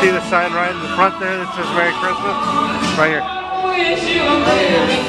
See the sign right in the front there that says Merry Christmas? Right here.